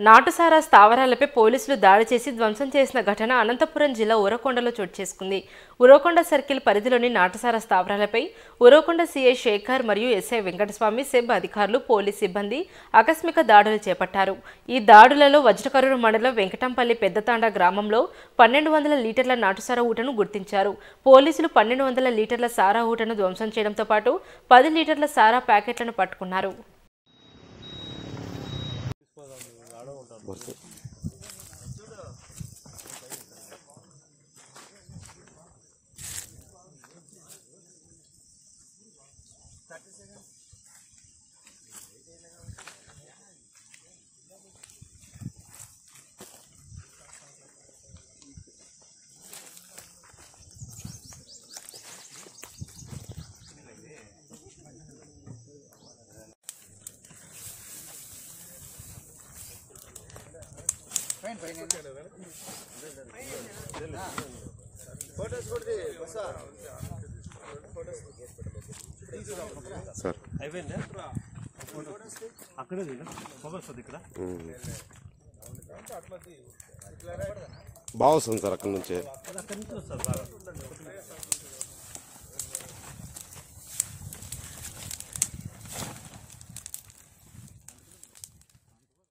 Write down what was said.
నాటుసారా స్థావరాలపై పోలీసులు దాడి చేసి ధ్వంసం చేసిన ఘటన అనంతపురం జిల్లా ఉరకొండలో చోటు చేసుకుంది. ఉరవకొండ సర్కిల్ పరిధిలోని నాటుసారా స్థావరాలపై ఉరవకొండ సీఐ శేఖర్ మరియు ఎస్ఐ వెంకటస్వామి సెబ్ అధికారులు పోలీస్ సిబ్బంది ఆకస్మిక దాడులు చేపట్టారు. ఈ దాడులలో వజ్రకరూరు మండలం వెంకటంపల్లి పెద్దతాండ గ్రామంలో పన్నెండు వందల లీటర్ల నాటుసారా ఊటను గుర్తించారు. పోలీసులు పన్నెండు వందల లీటర్ల సారా ఊటను ధ్వంసం చేయడంతో పాటు పది లీటర్ల సారా ప్యాకెట్లను పట్టుకున్నారు. వస్తే సార్. అయిపోయిందా? అక్కడే వస్తుంది ఇక్కడ. బాగా వస్తుంది సార్ అక్కడ నుంచి.